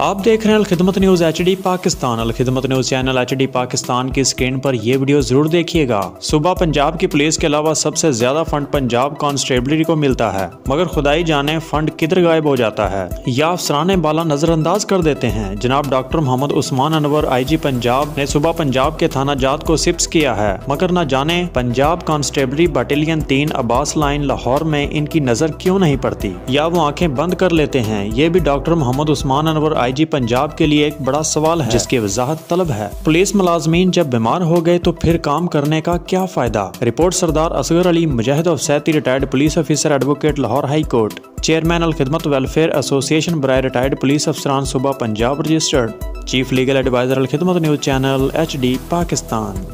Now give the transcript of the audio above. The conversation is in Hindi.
आप देख रहे हैं Alkhidmat news H D Pakistan. Alkhidmat news channel H D Pakistan की स्क्रीन पर यह वीडियो ज़रूर देखिएगा। सुबह पंजाब की पुलिस के अलावा सबसे ज़्यादा फंड पंजाब कॉन्स्टेबलरी को मिलता है, मगर खुदाई जाने फंड किधर गायब हो जाता है, या अफसरान बाला नजरअंदाज कर देते हैं। जनाब doctor Mohammad Usman Anwar I G Punjab, ने सुबह पंजाब के थाना जात को सिप्स किया है, मगर न जाने पंजाब कॉन्स्टेबलरी बटालियन तीन अब्बास लाइन लाहौर में इनकी नज़र क्यों नहीं पड़ती? या वो आँखें बंद कर लेते हैं? ये भी डॉक्टर मोहम्मद उस्मान अनवर आईजी पंजाब के लिए एक बड़ा सवाल है, जिसकी वजाहत तलब है। पुलिस मुलाजमीन जब बीमार हो गए तो फिर काम करने का क्या फ़ायदा? Report Sardar Asghar Ali Mujahid Afsaiti retired police officer advocate Lahore high court. Chairman Al Khidmat welfare association बरए रिटायर्ड पुलिस अफसरान सुबह Punjab registered chief legal adviser Al Khidmat news channel HD D Pakistan